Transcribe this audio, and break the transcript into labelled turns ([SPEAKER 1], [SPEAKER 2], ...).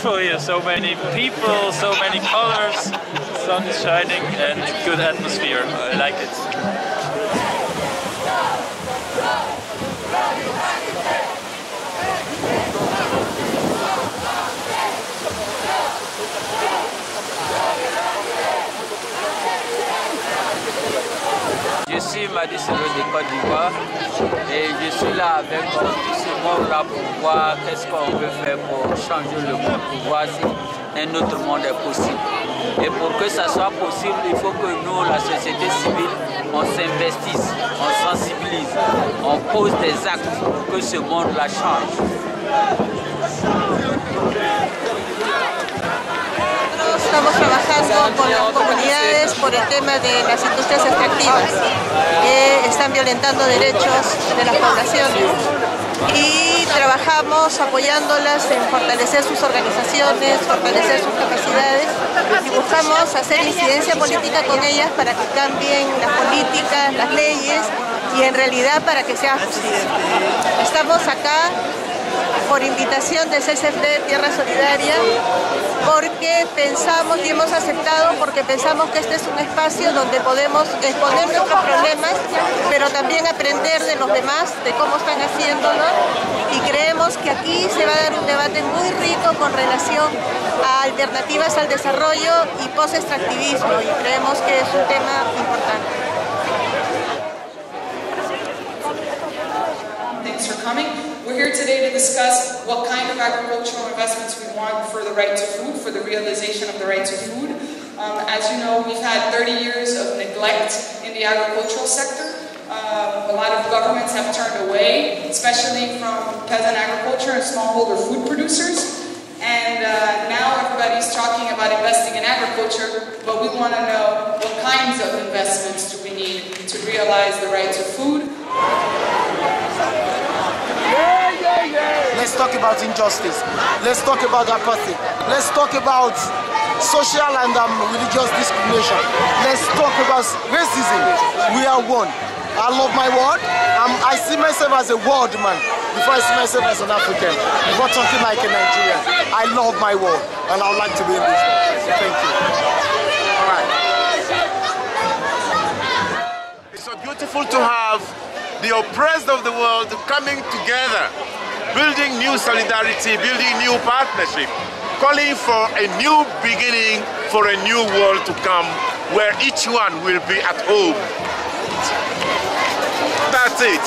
[SPEAKER 1] beautiful here. So many people, so many colors, sun is shining and good atmosphere. I like it.
[SPEAKER 2] Suis Madi Selo de Côte d'Ivoire et je suis là avec tout ce monde-là pour voir qu'est-ce qu'on peut faire pour changer le monde, pour voir si un autre monde est possible. Et pour que ça soit possible, il faut que nous, la société civile, on s'investisse, on sensibilise, on pose des actes pour que ce monde-là change.
[SPEAKER 3] Estamos trabajando con las comunidades por el tema de las industrias extractivas violentando derechos de las poblaciones y trabajamos apoyándolas en fortalecer sus organizaciones, fortalecer sus capacidades y buscamos hacer incidencia política con ellas para que cambien las políticas, las leyes y en realidad para que sea justicia. Estamos acá por invitación de CCFD Tierra Solidaria, porque pensamos y hemos aceptado, porque pensamos que este es un espacio donde podemos exponer nuestros problemas, pero también aprender de los demás, de cómo están haciéndolo, y creemos que aquí se va a dar un debate muy rico con relación a alternativas al desarrollo y post-extractivismo, y creemos que es un tema importante.
[SPEAKER 4] Discuss what kind of agricultural investments we want for the right to food, for the realization of the right to food. Um, as you know, we've had 30 years of neglect in the agricultural sector. Um, a lot of governments have turned away, especially from peasant agriculture and smallholder food producers. And uh, now everybody's talking about investing in agriculture, but we want to know what kinds of investments do we need to realize the right to food.
[SPEAKER 5] Let's talk about injustice. Let's talk about apathy. Let's talk about social and um, religious discrimination. Let's talk about racism. We are one. I love my world. Um, I see myself as a world man before I see myself as an African. Before talking like a Nigerian. I love my world and I would like to be in this world. Thank you. All right.
[SPEAKER 6] It's so beautiful to have the oppressed of the world coming together, building new solidarity, building new partnership, calling for a new beginning for a new world to come where each one will be at home. That's it.